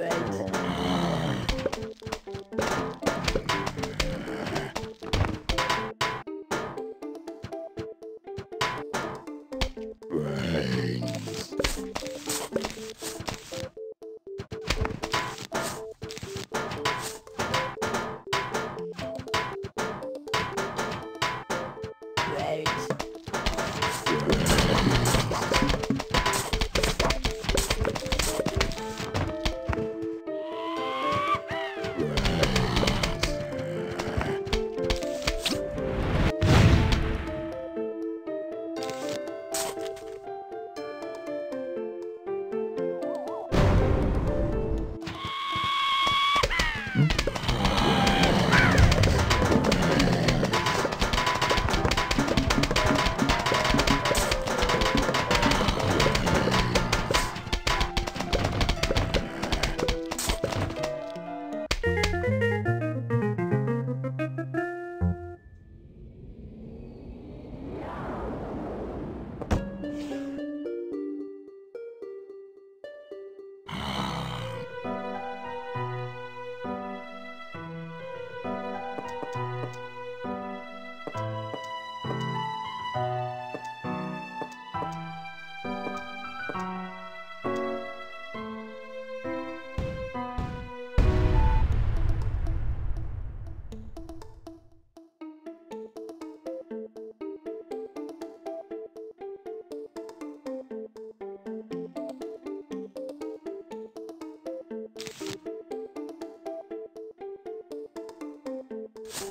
bait.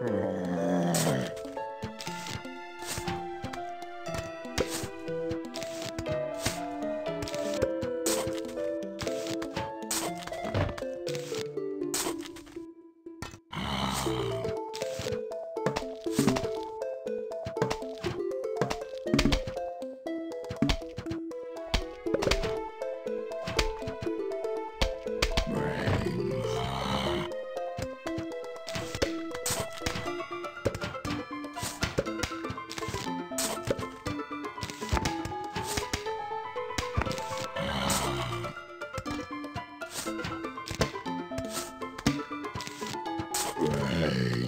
Mm-hmm. Hey.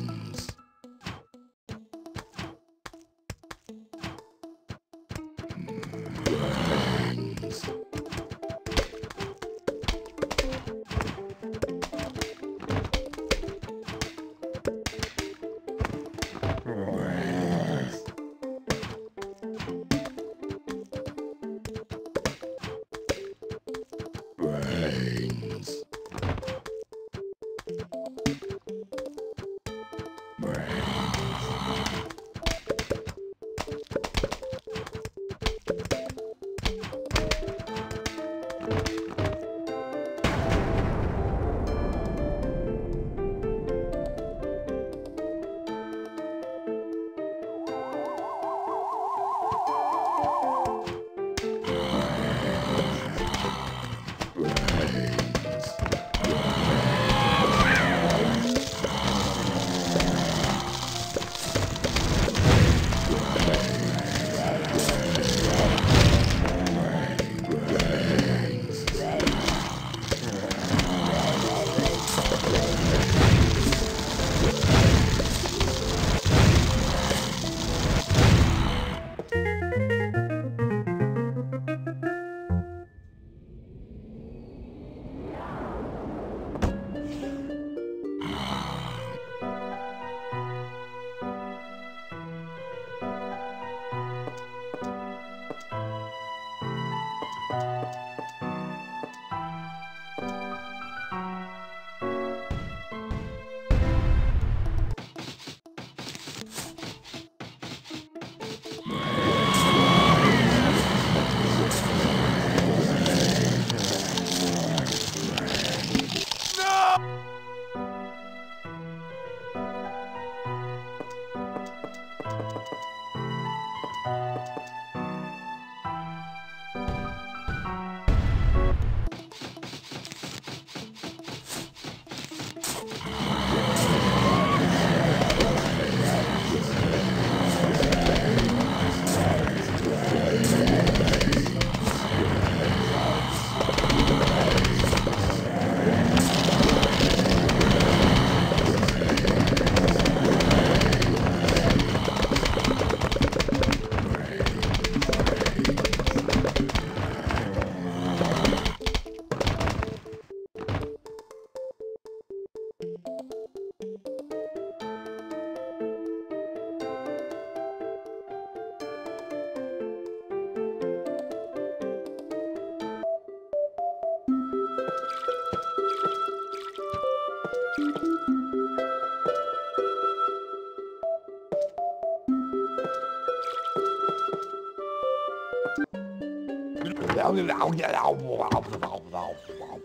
Nou, nou, nou, nou, nou, nou, nou,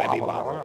everyone.